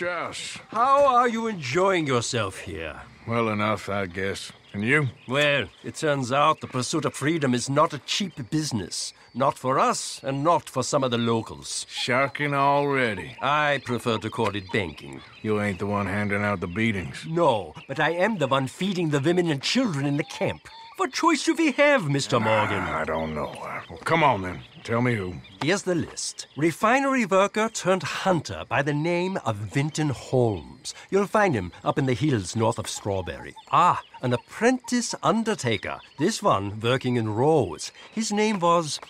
Strauss. How are you enjoying yourself here? Well enough, I guess. And you? Well, it turns out the pursuit of freedom is not a cheap business. Not for us, and not for some of the locals. Sharking already. I prefer to call it banking. You ain't the one handing out the beatings. No, but I am the one feeding the women and children in the camp. What choice do we have, Mr. Morgan? I don't know. Well, come on then. Tell me who. Here's the list. Refinery worker turned hunter by the name of Winton Holmes. You'll find him up in the hills north of Strawberry. Ah, an apprentice undertaker. This one working in Rhodes. His name was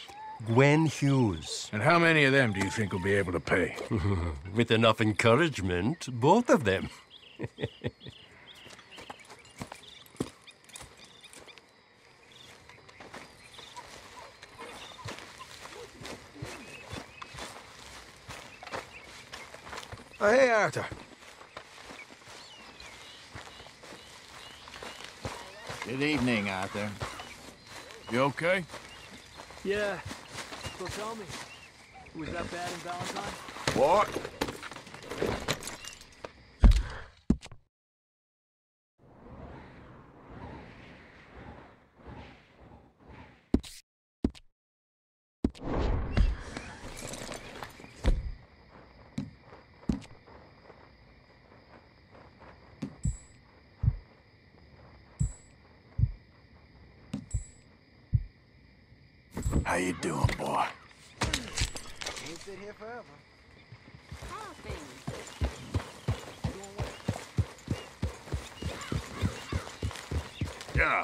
Gwen Hughes. And how many of them do you think will be able to pay? With enough encouragement, both of them. Oh, hey, Arthur. Good evening, Arthur. You okay? Yeah. So tell me, was that bad in Valentine? What? How you doing, boy? Can't sit here forever. Yeah.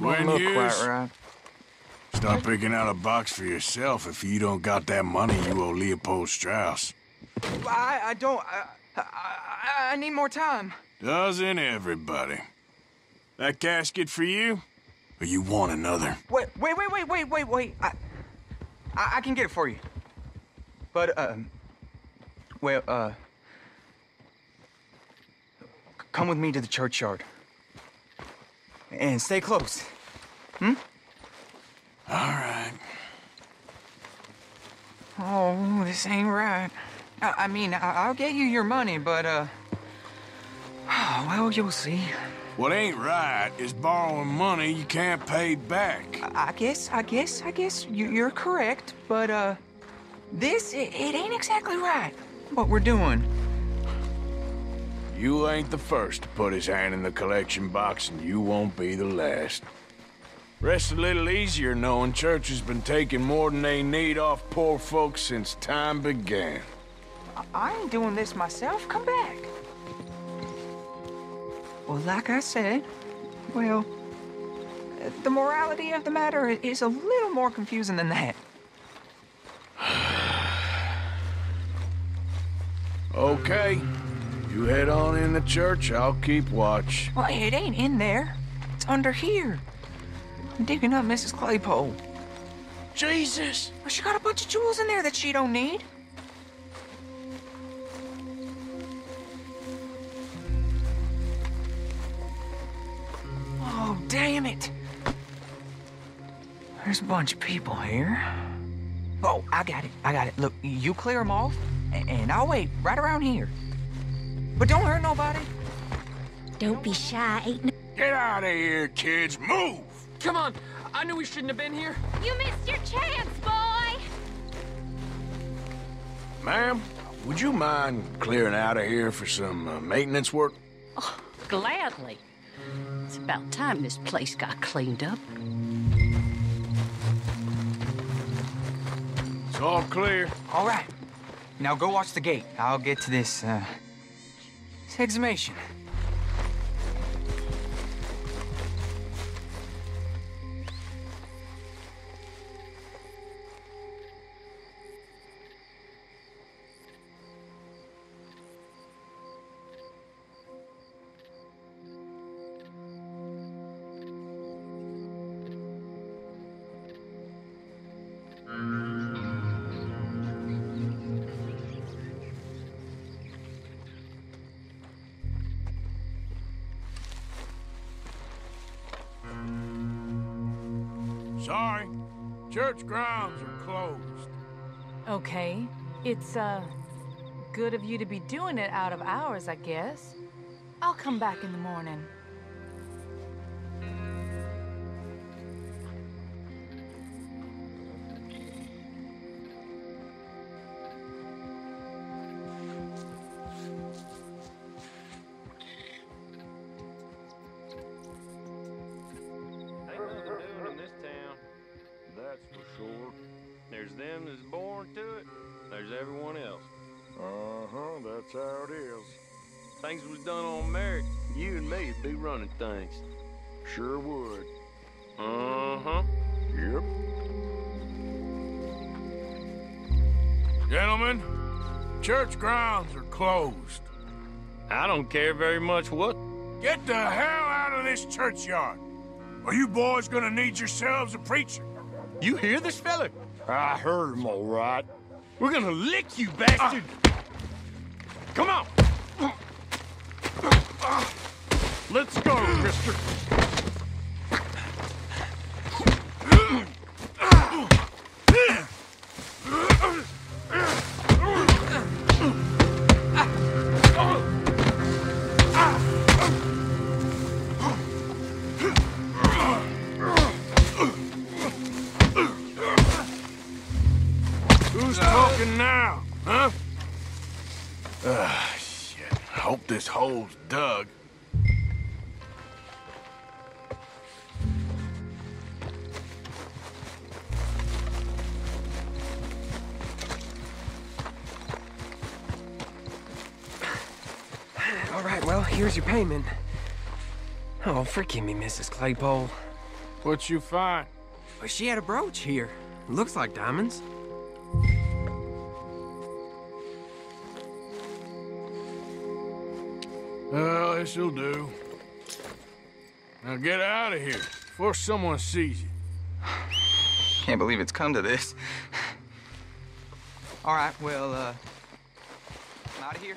When look you quite right. Start picking out a box for yourself if you don't got that money you owe Leopold Strauss. I, I don't. I, I, I need more time. Doesn't everybody? That casket for you? Or you want another? Wait, wait, wait, wait, wait, wait, wait. I, I, I can get it for you. But, um, well, uh, come with me to the churchyard. And stay close. Hmm? All right. Oh, this ain't right. I, I mean, I, I'll get you your money, but, uh, well, you'll see. What ain't right is borrowing money you can't pay back. I I guess, I guess, I guess you, you're correct, but uh, this it, it ain't exactly right. What we're doing. You ain't the first to put his hand in the collection box, and you won't be the last. Rest a little easier knowing church has been taking more than they need off poor folks since time began. I, I ain't doing this myself. Come back. Well, like I said, well, the morality of the matter is a little more confusing than that. Okay, you head on in the church, I'll keep watch. Well, it ain't in there. It's under here. I'm digging up Mrs. Claypole. Jesus! Well, she got a bunch of jewels in there that she don't need. Oh, damn it! There's a bunch of people here. Oh, I got it. I got it. Look, you clear them off, and I'll wait right around here. But don't hurt nobody. Don't be shy. Ain't no... Get out of here, kids. Move! Come on! I knew we shouldn't have been here. You missed your chance, boy! Ma'am, would you mind clearing out of here for some uh, maintenance work? Oh, Gladly. It's about time this place got cleaned up. It's all clear. All right. Now go watch the gate. I'll get to this, uh, this exhumation. Sorry. Church grounds are closed. Okay. It's, uh, good of you to be doing it out of hours, I guess. I'll come back in the morning. There's them that's born to it. There's everyone else. Uh-huh, that's how it is. Things was done on merit. You and me'd be running things. Sure would. Uh-huh. Yep. Gentlemen, church grounds are closed. I don't care very much what. Get the hell out of this churchyard. Or you boys gonna need yourselves a preacher. You hear this fella? I heard him all right. We're gonna lick you, bastard! Come on! Let's go, mister. This hole's dug. All right, well, here's your payment. Oh, forgive me, Mrs. Claypole. What you find? But she had a brooch here. Looks like diamonds. Well, this'll do. Now get out of here before someone sees you. Can't believe it's come to this. All right, well, uh, I'm out of here.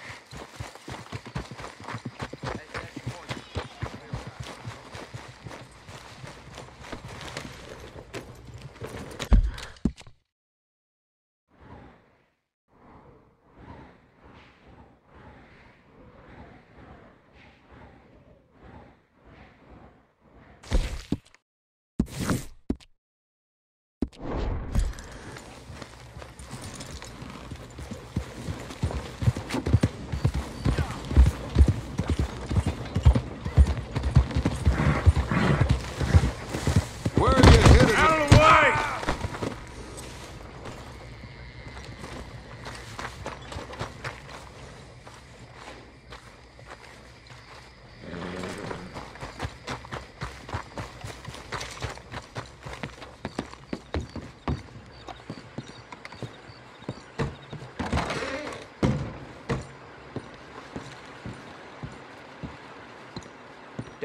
Where are you headed? Out of the way!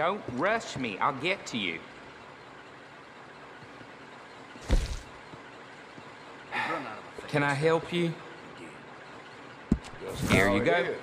Don't rush me. I'll get to you. Can I help you? Here you go.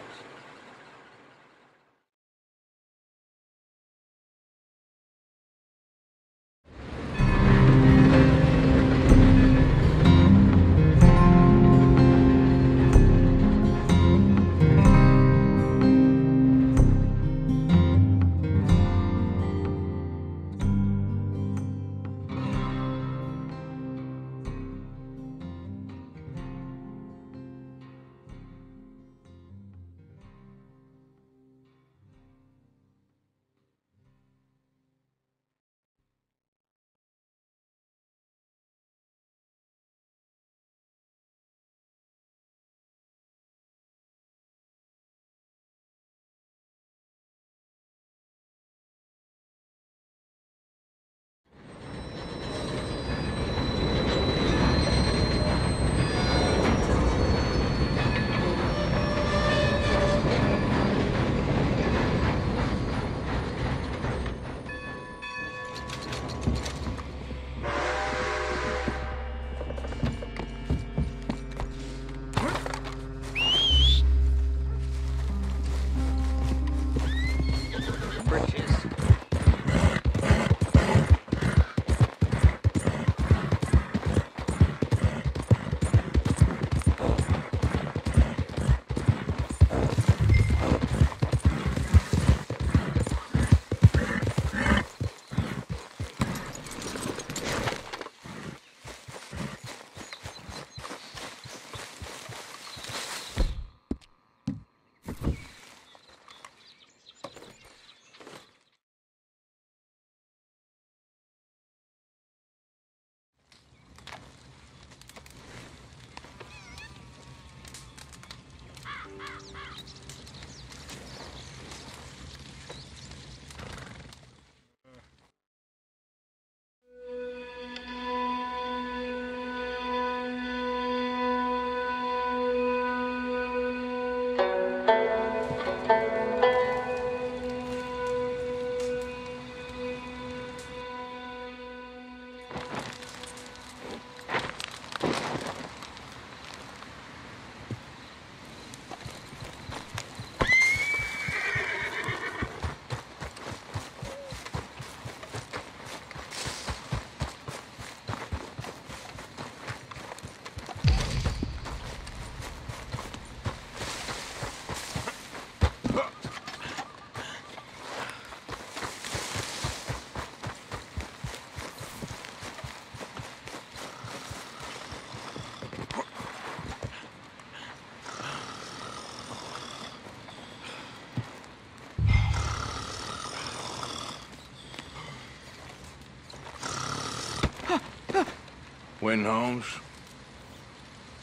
Win Holmes?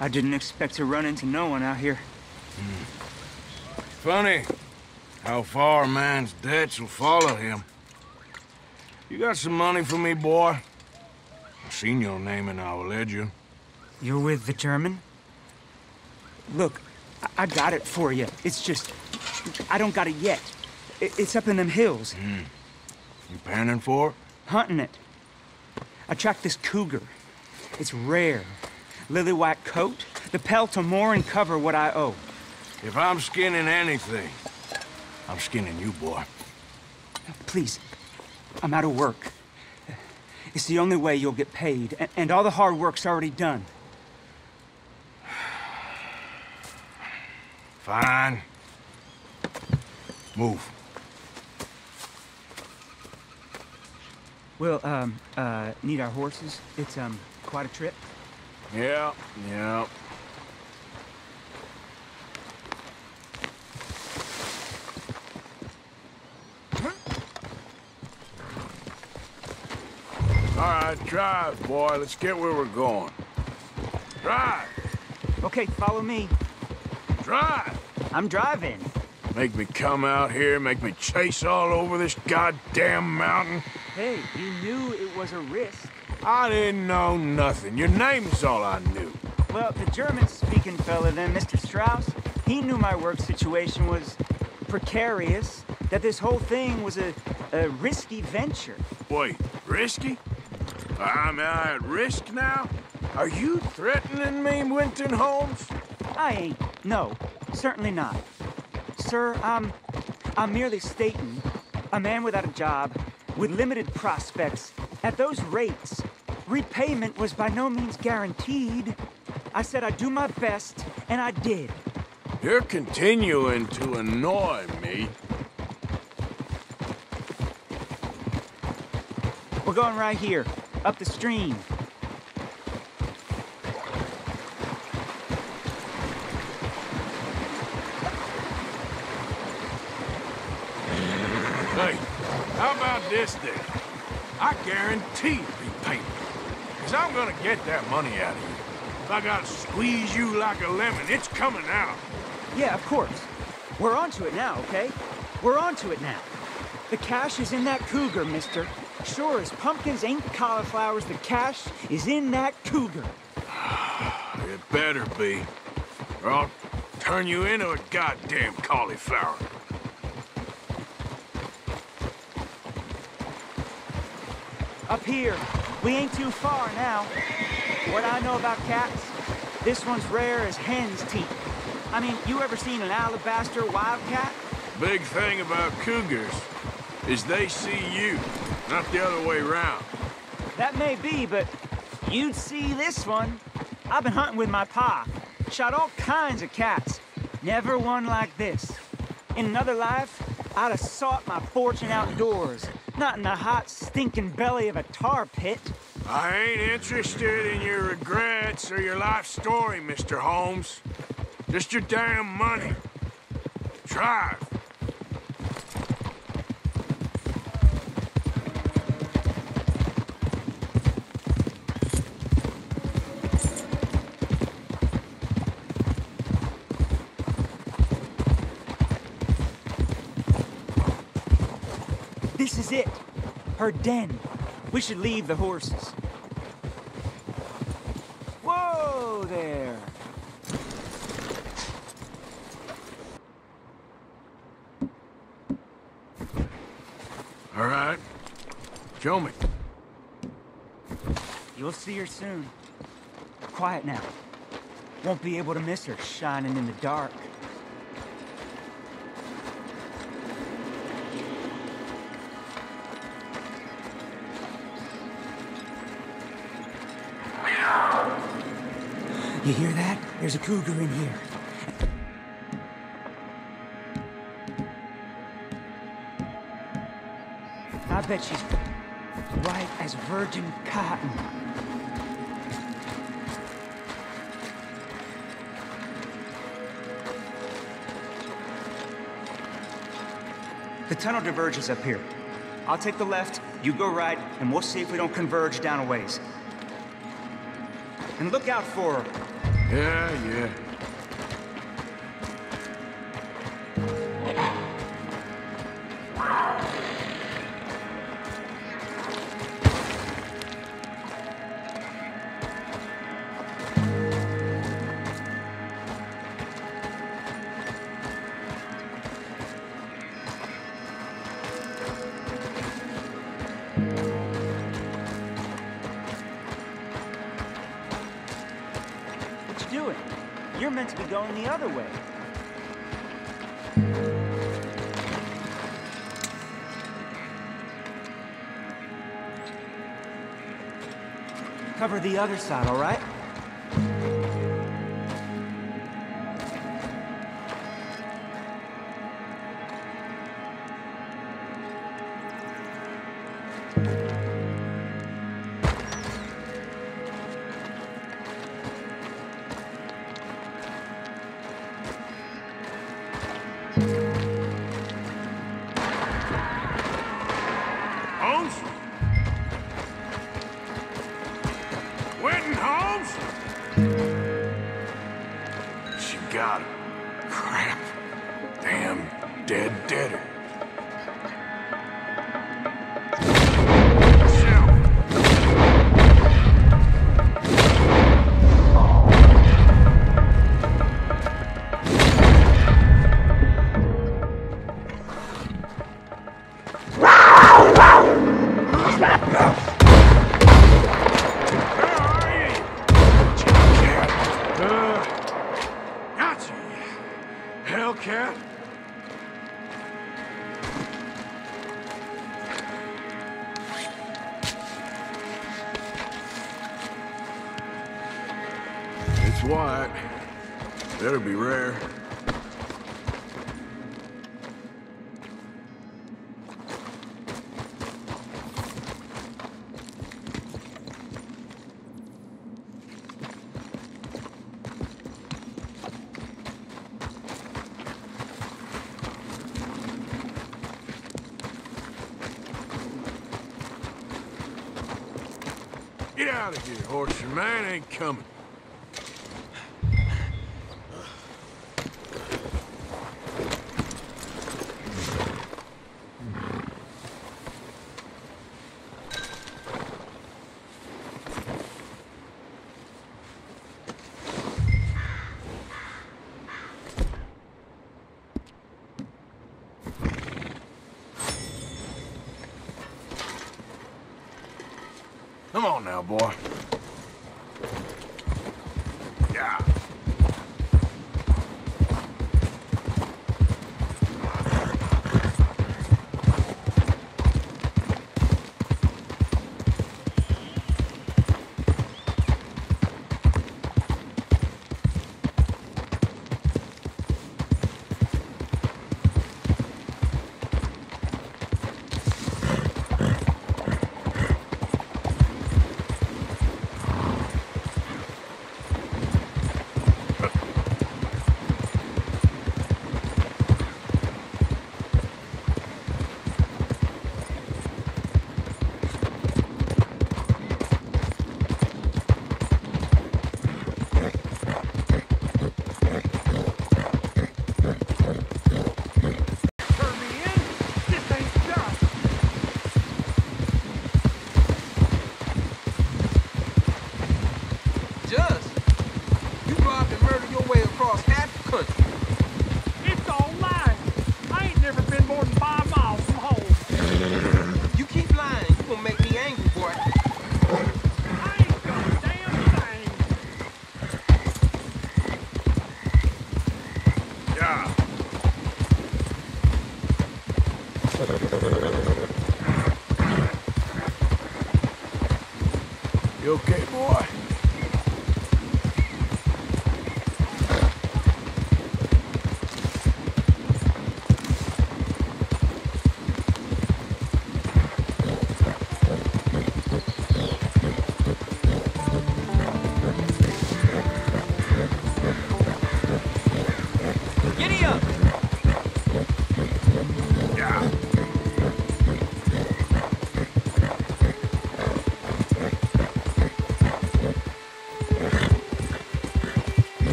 I didn't expect to run into no one out here. Funny how far a man's debts will follow him. You got some money for me, boy? I've seen your name in our ledger. You're with the German? Look, I, I got it for you. It's just, I don't got it yet. It's up in them hills. Mm. You panning for it? Hunting it. I tracked this cougar. It's rare. Lily white coat, the pelt to more and cover what I owe. If I'm skinning anything, I'm skinning you, boy. Please, I'm out of work. It's the only way you'll get paid, and, and all the hard work's already done. Fine. Move. We'll, um, uh, need our horses. It's, um, quite a trip. Yeah, yeah. All right, drive, boy. Let's get where we're going. Drive! Okay, follow me. Drive! I'm driving. Make me come out here, make me chase all over this goddamn mountain. Hey, you knew it was a risk. I didn't know nothing. Your name's all I knew. Well, the German-speaking fella then, Mr. Strauss, he knew my work situation was precarious, that this whole thing was a, a risky venture. Wait, risky? I'm at risk now? Are you threatening me, Winton Holmes? I ain't. No, certainly not. Sir, I'm... I'm merely stating, a man without a job, with limited prospects, at those rates, repayment was by no means guaranteed. I said I'd do my best, and I did. You're continuing to annoy me. We're going right here, up the stream. Hey, how about this then? I guarantee repayment. I'm gonna get that money out of you. If I gotta squeeze you like a lemon, it's coming out. Yeah, of course. We're onto it now, okay? We're onto it now. The cash is in that cougar, mister. Sure as pumpkins ain't cauliflowers, the cash is in that cougar. it better be. Or I'll turn you into a goddamn cauliflower. Up here. We ain't too far now. What I know about cats, this one's rare as hen's teeth. I mean, you ever seen an alabaster wildcat? Big thing about cougars is they see you, not the other way around. That may be, but you'd see this one. I've been hunting with my pa. Shot all kinds of cats. Never one like this. In another life, I'd have sought my fortune outdoors, not in the hot, stinking belly of a tar pit. I ain't interested in your regrets or your life story, Mr. Holmes. Just your damn money. Drive. This is it. Her den. We should leave the horses. Whoa there. All right. Show me. You'll see her soon. Quiet now. Won't be able to miss her shining in the dark. You hear that? There's a cougar in here. I bet she's white as virgin cotton. The tunnel diverges up here. I'll take the left, you go right, and we'll see if we don't converge down a ways. And look out for her. Yeah, yeah. what you doing? You're meant to be going the other way. Cover the other side, all right? Get out of here, horse. Your man ain't coming.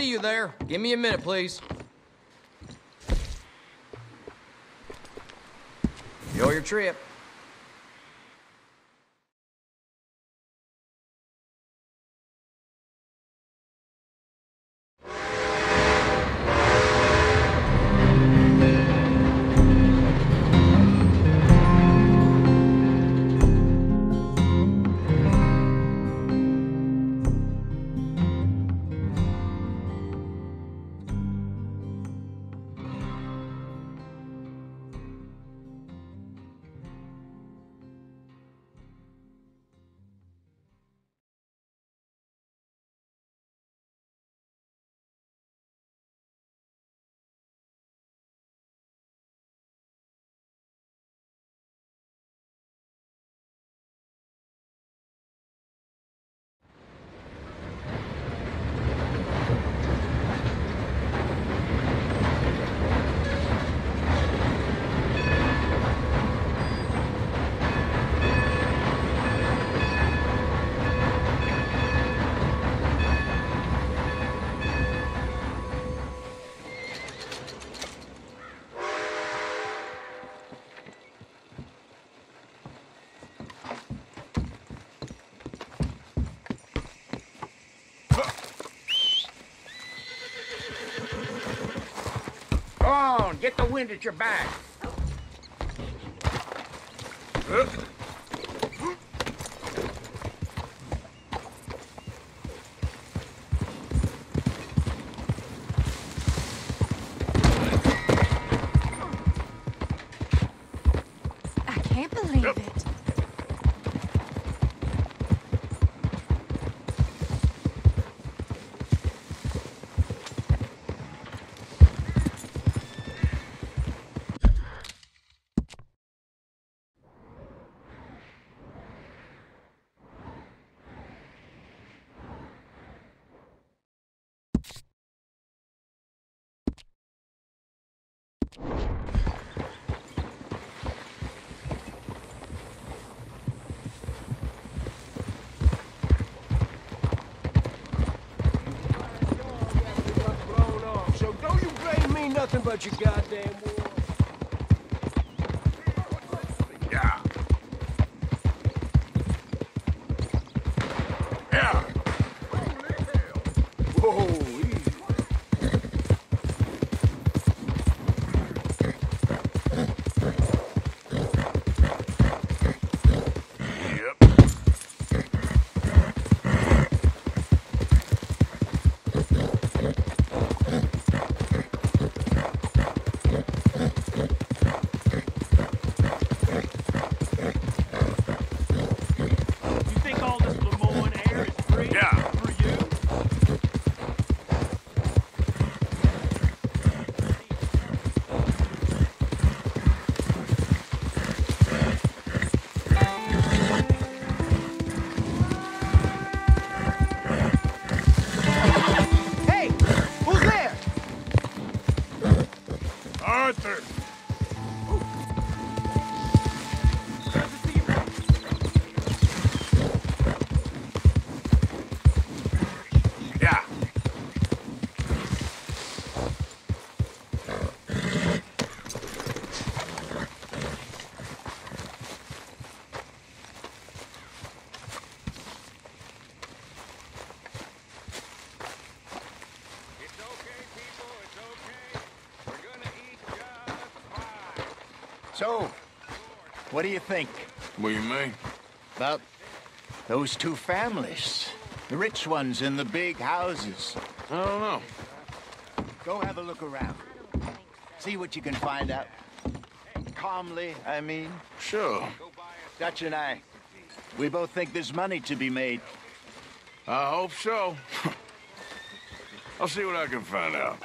See you there. Give me a minute, please. Enjoy your trip. Get the wind at your back. Nothing but your goddamn So, what do you think What do you mean? about those two families? The rich ones in the big houses. I don't know. Go have a look around. See what you can find out. Calmly, I mean. Sure. Dutch and I, we both think there's money to be made. I hope so. I'll see what I can find out.